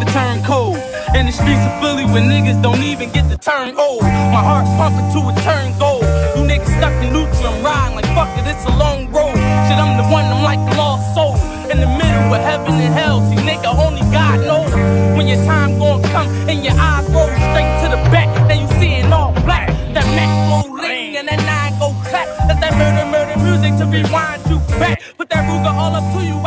to turn cold. In the streets of Philly where niggas don't even get to turn old. My heart pumping to a turn gold. You niggas stuck in neutral, I'm riding like fuck it, it's a long road. Shit, I'm the one, I'm like the lost soul. In the middle of heaven and hell, see nigga, only God knows. When your time gon' come and your eyes roll straight to the back, then you see it all black. That Mac go ring and that nine go clap. That's that murder, murder music to rewind you back. Put that Ruger all up to you.